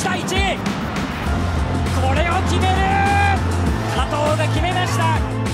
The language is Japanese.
1対1これを決める。加藤が決めました。